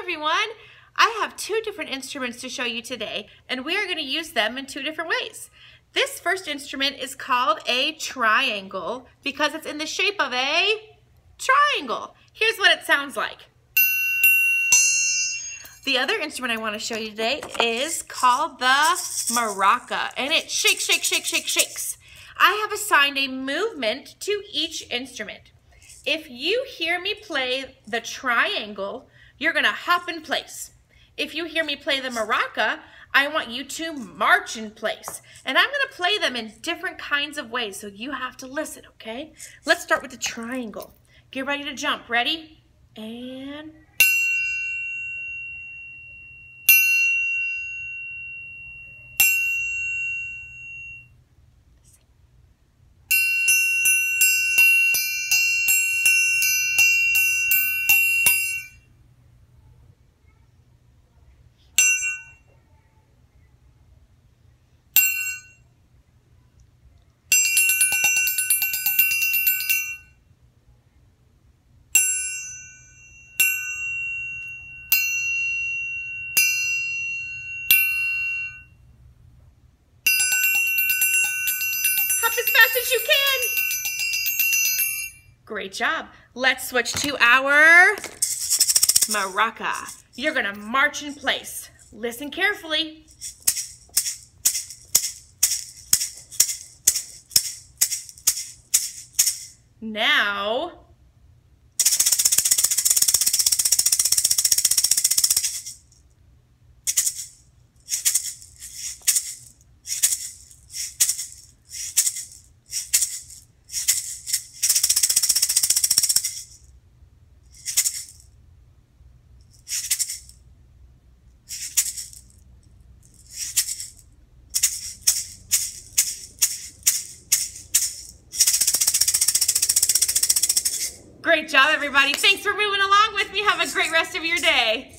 everyone. I have two different instruments to show you today, and we are going to use them in two different ways. This first instrument is called a triangle because it's in the shape of a triangle. Here's what it sounds like. The other instrument I want to show you today is called the maraca, and it shakes, shakes, shakes, shakes, shakes. I have assigned a movement to each instrument. If you hear me play the triangle, you're gonna hop in place. If you hear me play the maraca, I want you to march in place. And I'm gonna play them in different kinds of ways, so you have to listen, okay? Let's start with the triangle. Get ready to jump. Ready? And as fast as you can. Great job. Let's switch to our maraca. You're gonna march in place. Listen carefully. Now, Great job, everybody. Thanks for moving along with me. Have a great rest of your day.